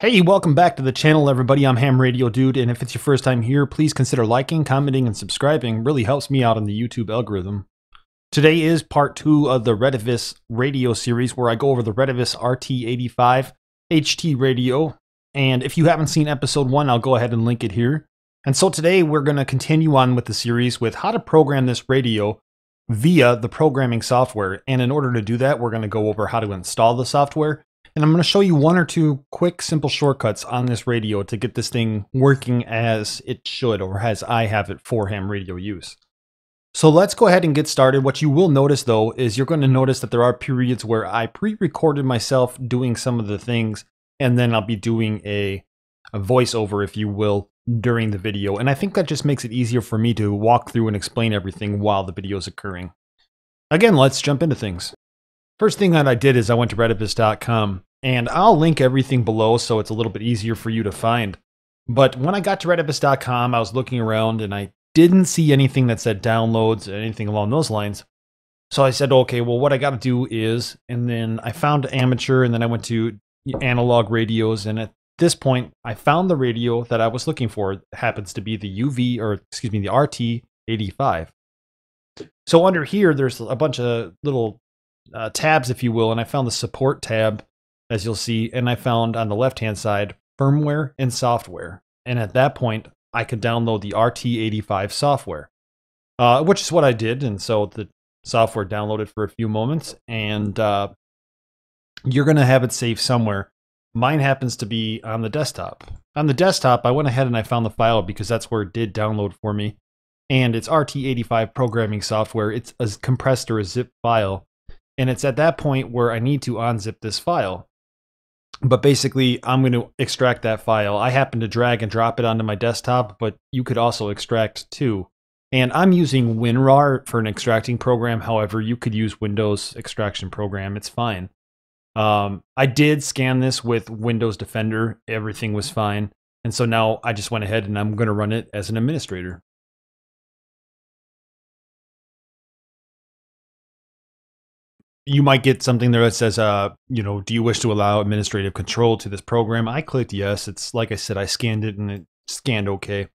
Hey, welcome back to the channel, everybody. I'm Ham Radio Dude, and if it's your first time here, please consider liking, commenting, and subscribing. really helps me out on the YouTube algorithm. Today is part two of the Retevis radio series, where I go over the Retevis RT85 HT radio. And if you haven't seen episode one, I'll go ahead and link it here. And so today we're going to continue on with the series with how to program this radio via the programming software. And in order to do that, we're going to go over how to install the software and I'm going to show you one or two quick, simple shortcuts on this radio to get this thing working as it should, or as I have it for ham radio use. So let's go ahead and get started. What you will notice though is you're going to notice that there are periods where I pre-recorded myself doing some of the things, and then I'll be doing a, a voiceover, if you will, during the video. And I think that just makes it easier for me to walk through and explain everything while the video is occurring. Again, let's jump into things. First thing that I did is I went to retevis.com and I'll link everything below so it's a little bit easier for you to find. But when I got to retevis.com, I was looking around and I didn't see anything that said downloads or anything along those lines. So I said, okay, well, what I got to do is, and then I found amateur, and then I went to analog radios, and at this point, I found the radio that I was looking for. It happens to be the UV, or excuse me, the RT85. So under here, there's a bunch of little uh, tabs, if you will, and I found the support tab as you'll see, and I found on the left-hand side firmware and software. And at that point, I could download the RT85 software, uh, which is what I did. And so the software downloaded for a few moments, and uh, you're going to have it saved somewhere. Mine happens to be on the desktop. On the desktop, I went ahead and I found the file because that's where it did download for me. And it's RT85 programming software. It's a compressed or a zip file. And it's at that point where I need to unzip this file but basically I'm going to extract that file. I happen to drag and drop it onto my desktop, but you could also extract too. And I'm using WinRAR for an extracting program. However, you could use Windows extraction program. It's fine. Um, I did scan this with Windows Defender. Everything was fine. And so now I just went ahead and I'm going to run it as an administrator. You might get something there that says, uh, you know, do you wish to allow administrative control to this program? I clicked yes. It's like I said, I scanned it and it scanned okay.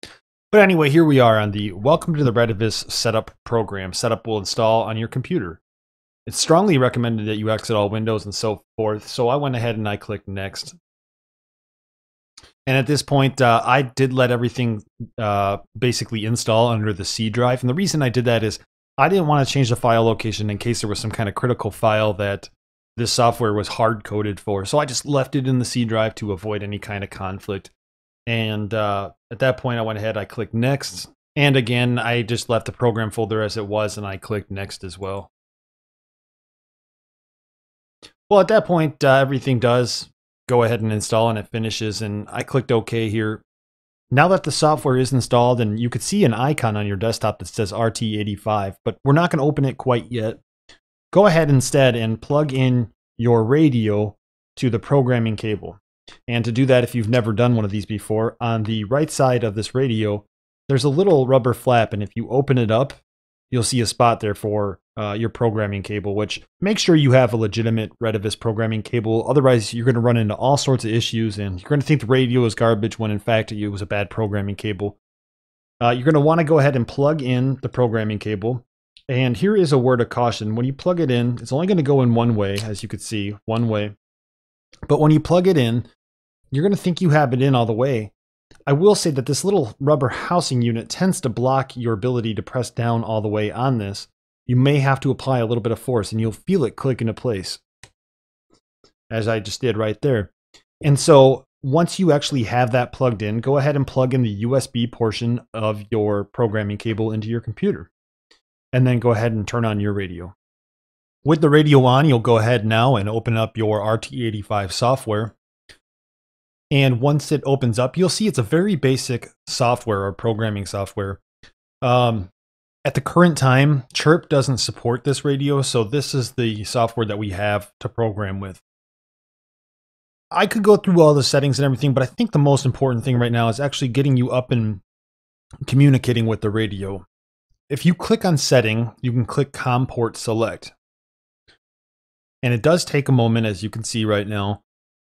But anyway, here we are on the Welcome to the Retevis Setup program. Setup will install on your computer. It's strongly recommended that you exit all windows and so forth. So I went ahead and I clicked next. And at this point, uh, I did let everything uh, basically install under the C drive. And the reason I did that is I didn't want to change the file location in case there was some kind of critical file that this software was hard coded for. So I just left it in the C drive to avoid any kind of conflict. And uh, at that point, I went ahead, I clicked next. And again, I just left the program folder as it was and I clicked next as well. Well, at that point, uh, everything does go ahead and install and it finishes. And I clicked OK here. Now that the software is installed and you could see an icon on your desktop that says RT85, but we're not going to open it quite yet, go ahead instead and plug in your radio to the programming cable. And to do that, if you've never done one of these before, on the right side of this radio, there's a little rubber flap, and if you open it up, you'll see a spot there for uh, your programming cable, which make sure you have a legitimate Retevis programming cable. Otherwise, you're going to run into all sorts of issues and you're going to think the radio is garbage when in fact it was a bad programming cable. Uh, you're going to want to go ahead and plug in the programming cable. And here is a word of caution. When you plug it in, it's only going to go in one way, as you could see, one way. But when you plug it in, you're going to think you have it in all the way. I will say that this little rubber housing unit tends to block your ability to press down all the way on this you may have to apply a little bit of force and you'll feel it click into place as I just did right there. And so once you actually have that plugged in, go ahead and plug in the USB portion of your programming cable into your computer. And then go ahead and turn on your radio. With the radio on, you'll go ahead now and open up your RT85 software. And once it opens up, you'll see it's a very basic software or programming software. Um, at the current time, Chirp doesn't support this radio, so this is the software that we have to program with. I could go through all the settings and everything, but I think the most important thing right now is actually getting you up and communicating with the radio. If you click on setting, you can click COM port select. And it does take a moment, as you can see right now.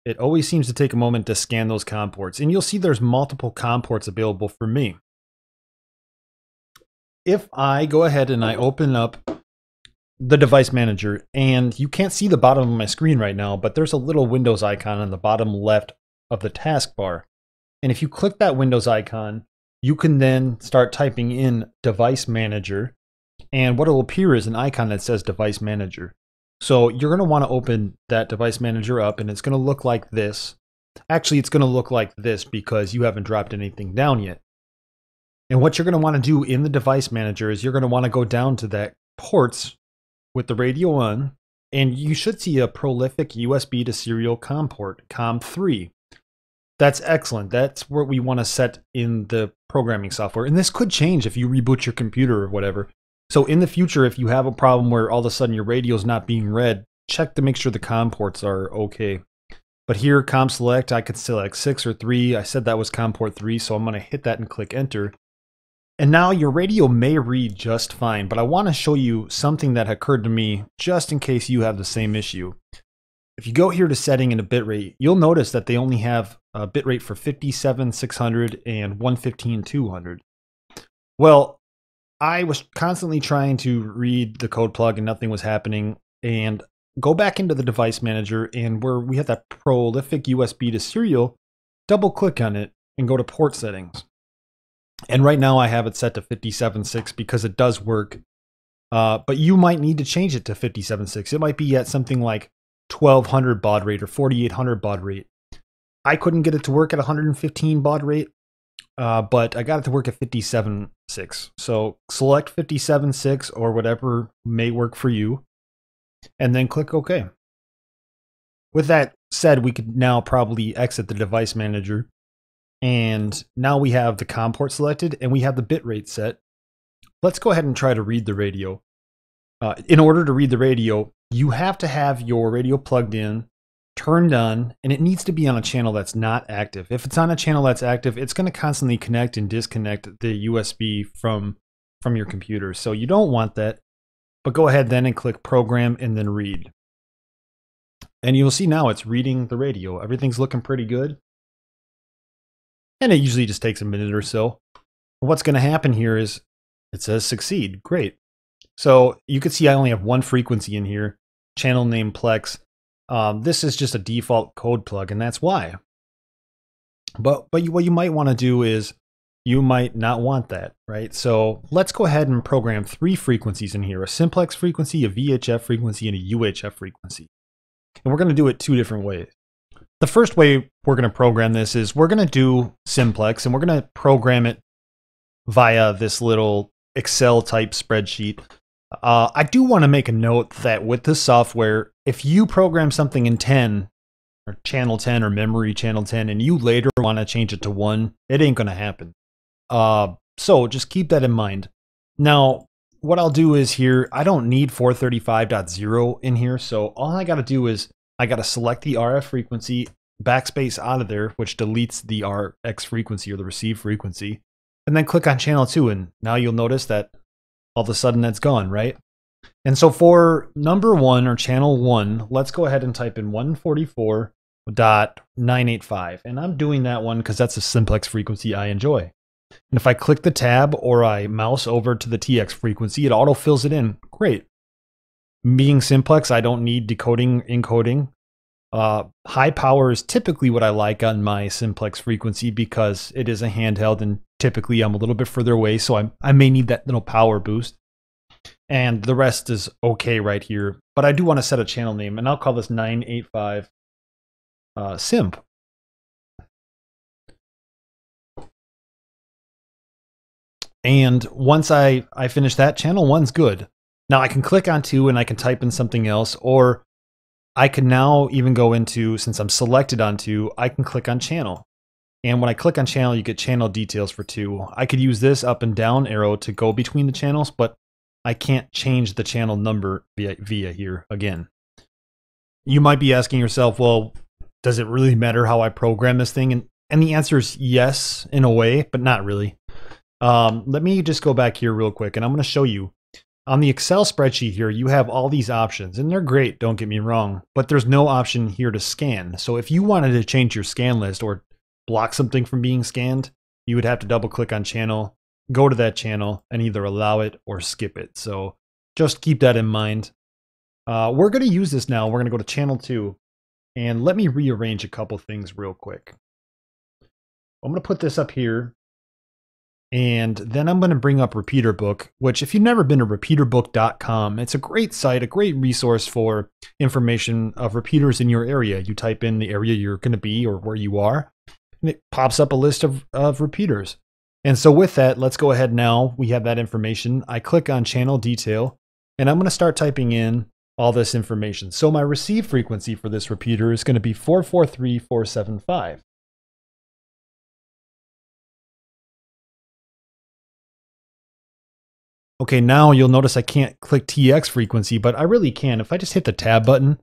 It always seems to take a moment to scan those COM ports. And you'll see there's multiple COM ports available for me. If I go ahead and I open up the device manager, and you can't see the bottom of my screen right now, but there's a little Windows icon on the bottom left of the taskbar. And if you click that Windows icon, you can then start typing in device manager. And what will appear is an icon that says device manager. So you're going to want to open that device manager up and it's going to look like this. Actually, it's going to look like this because you haven't dropped anything down yet. And what you're going to want to do in the device manager is you're going to want to go down to that ports with the radio on, and you should see a prolific USB to serial COM port, COM3. That's excellent. That's what we want to set in the programming software. And this could change if you reboot your computer or whatever. So in the future, if you have a problem where all of a sudden your radio is not being read, check to make sure the COM ports are okay. But here, COM select, I could select 6 or 3. I said that was COM port 3, so I'm going to hit that and click enter. And now your radio may read just fine, but I want to show you something that occurred to me just in case you have the same issue. If you go here to setting and a bitrate, you'll notice that they only have a bitrate for 57, 600 and 115, 200. Well, I was constantly trying to read the code plug and nothing was happening. And go back into the device manager and where we have that prolific USB to serial, double click on it and go to port settings. And right now I have it set to 57.6 because it does work. Uh, but you might need to change it to 57.6. It might be at something like 1200 baud rate or 4800 baud rate. I couldn't get it to work at 115 baud rate, uh, but I got it to work at 57.6. So select 57.6 or whatever may work for you, and then click OK. With that said, we could now probably exit the device manager. And now we have the COM port selected and we have the bitrate set. Let's go ahead and try to read the radio. Uh, in order to read the radio, you have to have your radio plugged in, turned on, and it needs to be on a channel that's not active. If it's on a channel that's active, it's going to constantly connect and disconnect the USB from from your computer. So you don't want that. But go ahead then and click program and then read. And you'll see now it's reading the radio. Everything's looking pretty good. And it usually just takes a minute or so. What's going to happen here is it says succeed. Great. So you can see I only have one frequency in here, channel name Plex. Um, this is just a default code plug, and that's why. But but you, what you might want to do is you might not want that, right? So let's go ahead and program three frequencies in here: a simplex frequency, a VHF frequency, and a UHF frequency. And we're going to do it two different ways. The first way we're going to program this is we're going to do simplex, and we're going to program it via this little Excel type spreadsheet uh, I do want to make a note that with this software, if you program something in 10 or channel 10 or memory channel 10 and you later want to change it to 1, it ain't going to happen. Uh, so just keep that in mind. Now, what I'll do is here, I don't need 435.0 in here. So all I got to do is I got to select the RF frequency, backspace out of there, which deletes the RX frequency or the receive frequency, and then click on channel 2. And now you'll notice that all of a sudden that's gone, right? And so for number one or channel one, let's go ahead and type in 144.985. And I'm doing that one because that's a simplex frequency I enjoy. And if I click the tab or I mouse over to the TX frequency, it auto fills it in. Great. Being simplex, I don't need decoding, encoding. Uh, high power is typically what I like on my simplex frequency because it is a handheld and typically I'm a little bit further away, so I I may need that little power boost. And the rest is okay right here, but I do want to set a channel name, and I'll call this 985 uh, simp. And once I, I finish that, channel one's good. Now I can click on two and I can type in something else, or I can now even go into, since I'm selected on two, I can click on channel. And when I click on channel, you get channel details for two. I could use this up and down arrow to go between the channels, but I can't change the channel number via, via here again. You might be asking yourself, well, does it really matter how I program this thing? And, and the answer is yes, in a way, but not really. Um, let me just go back here real quick, and I'm going to show you. on the Excel spreadsheet here, you have all these options, and they're great, don't get me wrong, but there's no option here to scan. So if you wanted to change your scan list or block something from being scanned, you would have to double click on channel, go to that channel, and either allow it or skip it. So just keep that in mind. Uh, we're going to use this now. We're going to go to channel 2, and let me rearrange a couple things real quick. I'm going to put this up here and then I'm going to bring up Repeater Book, which, if you've never been to repeaterbook.com, it's a great site, a great resource for information of repeaters in your area. You type in the area you're going to be or where you are, and it pops up a list of, of repeaters. And so, with that, let's go ahead now. We have that information. I click on Channel Detail, and I'm going to start typing in all this information. So, my receive frequency for this repeater is going to be 443475. Okay, now you'll notice I can't click TX frequency, but I really can. If I just hit the tab button,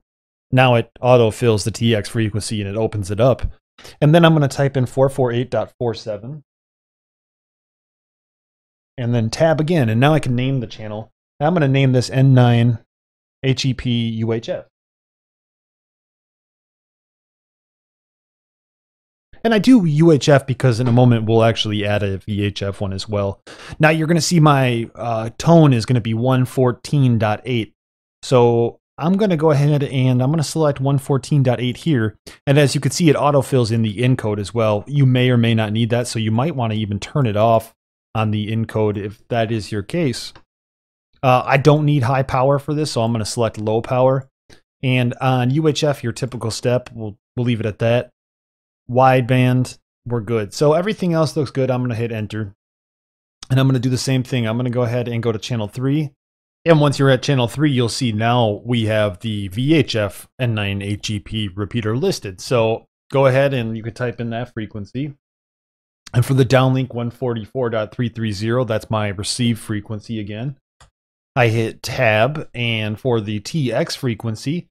now it auto fills the TX frequency and it opens it up. And then I'm going to type in 448.47 and then tab again. And now I can name the channel. I'm going to name this N9 HEP UHF. And I do UHF because in a moment we'll actually add a VHF one as well. Now you're going to see my uh, tone is going to be 114.8. So I'm going to go ahead and I'm going to select 114.8 here. And as you can see, it autofills in the encode as well. You may or may not need that, so you might want to even turn it off on the encode if that is your case. Uh, I don't need high power for this, so I'm going to select low power. And on UHF, your typical step, we'll, we'll leave it at that wideband, we're good. So everything else looks good. I'm going to hit enter. And I'm going to do the same thing. I'm going to go ahead and go to channel 3. And once you're at channel 3, you'll see now we have the VHF N9 HEP repeater listed. So go ahead and you can type in that frequency. And for the downlink 144.330, that's my receive frequency again. I hit tab, and for the TX frequency,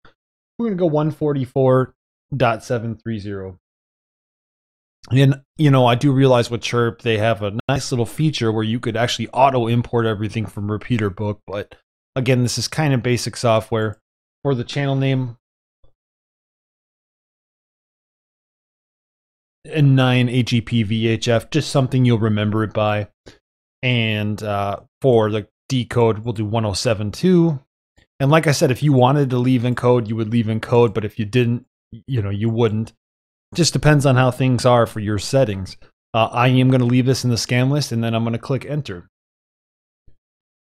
we're going to go 144.730. And you know, I do realize with Chirp they have a nice little feature where you could actually auto import everything from Repeater Book, but again, this is kind of basic software. For the channel name, N9 HEP VHF, just something you'll remember it by. And uh, for the decode, we'll do 1072. And like I said, if you wanted to leave encode, you would leave encode, but if you didn't, you know, you wouldn't. Just depends on how things are for your settings. Uh, I am going to leave this in the scan list and then I'm going to click enter.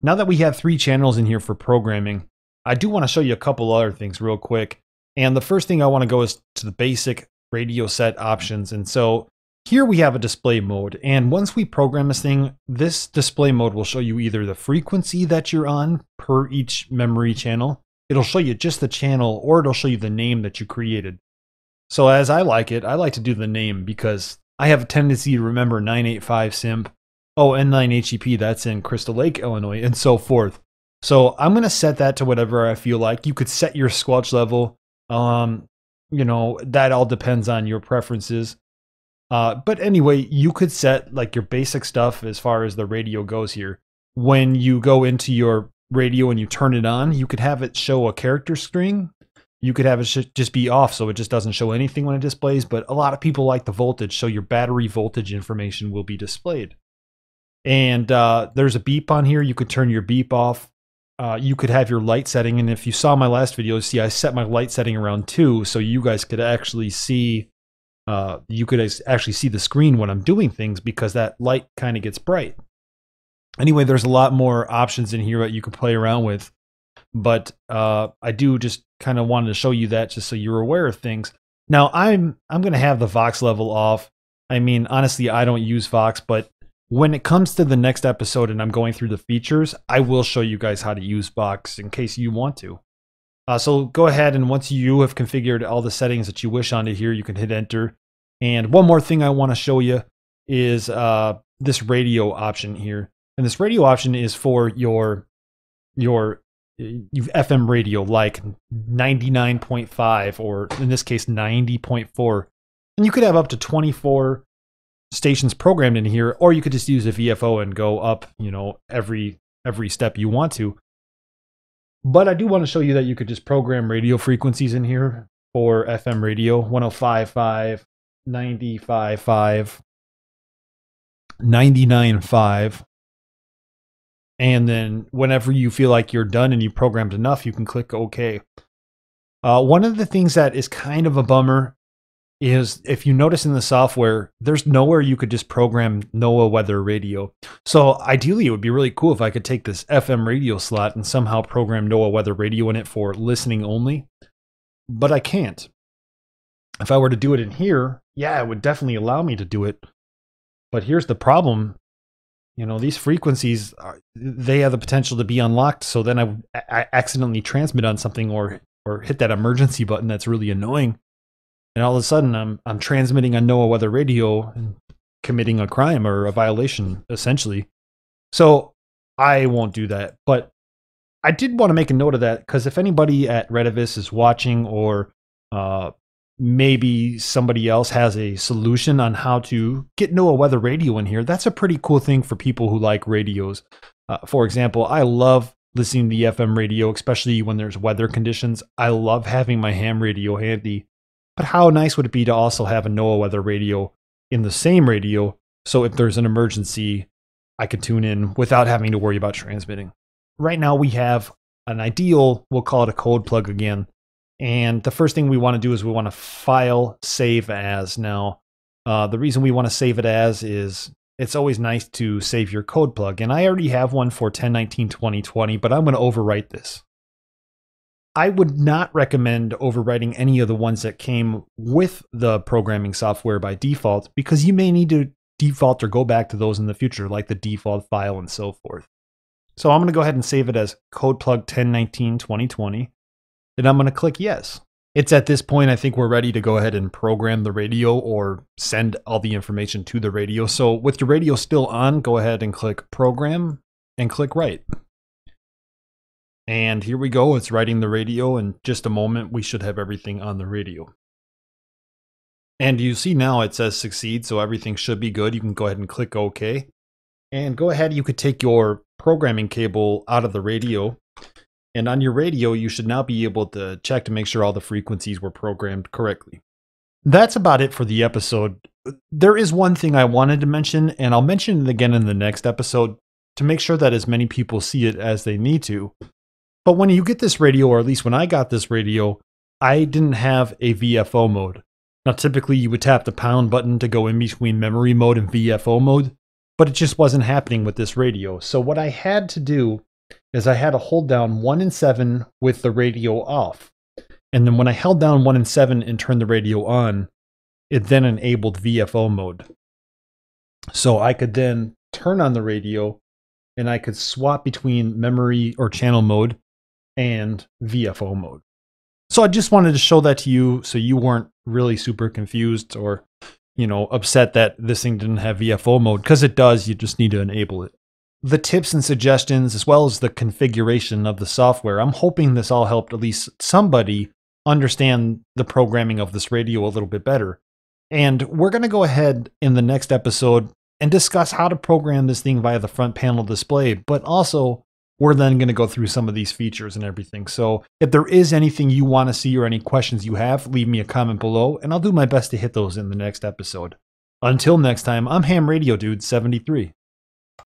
Now that we have three channels in here for programming, I do want to show you a couple other things real quick. And the first thing I want to go is to the basic radio set options. And so here we have a display mode. And once we program this thing, this display mode will show you either the frequency that you're on per each memory channel. It'll show you just the channel or it'll show you the name that you created. So as I like it, I like to do the name because I have a tendency to remember 985 Simp, oh, N9HEP, that's in Crystal Lake, Illinois, and so forth. So I'm going to set that to whatever I feel like. You could set your squelch level. Um, you know, that all depends on your preferences. Uh, but anyway, you could set like your basic stuff as far as the radio goes here. When you go into your radio and you turn it on, you could have it show a character string you could have it just be off so it just doesn't show anything when it displays, but a lot of people like the voltage, so your battery voltage information will be displayed. And uh, there's a beep on here. You could turn your beep off. Uh, you could have your light setting, and if you saw my last video, see I set my light setting around two, so you guys could actually see. Uh, you could actually see the screen when I'm doing things because that light kind of gets bright. Anyway, there's a lot more options in here that you can play around with but uh, I do just kind of wanted to show you that just so you're aware of things. Now I'm I'm gonna have the Vox level off. I mean, honestly, I don't use Vox, but when it comes to the next episode and I'm going through the features, I will show you guys how to use Vox in case you want to. Uh, so go ahead and once you have configured all the settings that you wish onto here, you can hit enter. And one more thing I want to show you is uh, this radio option here. And this radio option is for your your you've FM radio like 99.5 or in this case 90.4 and you could have up to 24 stations programmed in here or you could just use a VFO and go up you know every every step you want to But I do want to show you that you could just program radio frequencies in here for FM radio 105.5, 95.5, 99.5. And then whenever you feel like you're done and you programmed enough, you can click OK. Uh, one of the things that is kind of a bummer is if you notice in the software, there's nowhere you could just program NOAA weather radio. So ideally, it would be really cool if I could take this FM radio slot and somehow program NOAA weather radio in it for listening only. But I can't. If I were to do it in here, yeah, it would definitely allow me to do it. But here's the problem. You know, these frequencies, are, they have the potential to be unlocked. So then I, I accidentally transmit on something or, or hit that emergency button that's really annoying and all of a sudden I'm I'm transmitting on NOAA weather radio and committing a crime or a violation essentially. So I won't do that. But I did want to make a note of that because if anybody at Retevis is watching or uh, maybe somebody else has a solution on how to get NOAA weather radio in here, that's a pretty cool thing for people who like radios. Uh, for example, I love listening to the FM radio, especially when there's weather conditions. I love having my ham radio handy but how nice would it be to also have a NOAA weather radio in the same radio so if there's an emergency, I could tune in without having to worry about transmitting. Right now, we have an ideal, we'll call it a code plug again. And the first thing we want to do is we want to file save as. Now, uh, the reason we want to save it as is it's always nice to save your code plug. And I already have one for 1019 2020, but I'm going to overwrite this. I would not recommend overwriting any of the ones that came with the programming software by default because you may need to default or go back to those in the future, like the default file and so forth. So I'm going to go ahead and save it as codeplug 1019 2020. Then I'm going to click yes. It's at this point, I think we're ready to go ahead and program the radio or send all the information to the radio. So with your radio still on, go ahead and click program and click write. And here we go. It's writing the radio. In just a moment, we should have everything on the radio. And you see now it says succeed, so everything should be good. You can go ahead and click OK. And go ahead, you could take your programming cable out of the radio. And on your radio, you should now be able to check to make sure all the frequencies were programmed correctly. That's about it for the episode. There is one thing I wanted to mention, and I'll mention it again in the next episode to make sure that as many people see it as they need to. But when you get this radio, or at least when I got this radio, I didn't have a VFO mode. Now, typically you would tap the pound button to go in between memory mode and VFO mode, but it just wasn't happening with this radio. So what I had to do is I had to hold down 1 and 7 with the radio off. And then when I held down 1 and 7 and turned the radio on, it then enabled VFO mode. So I could then turn on the radio and I could swap between memory or channel mode and VFO mode. So I just wanted to show that to you so you weren't really super confused or, you know, upset that this thing didn't have VFO mode because it does. You just need to enable it. The tips and suggestions, as well as the configuration of the software, I'm hoping this all helped at least somebody understand the programming of this radio a little bit better. And we're going to go ahead in the next episode and discuss how to program this thing via the front panel display, but also we're then going to go through some of these features and everything. So if there is anything you want to see or any questions you have, leave me a comment below and I'll do my best to hit those in the next episode. Until next time, I'm Ham Radio Dude 73.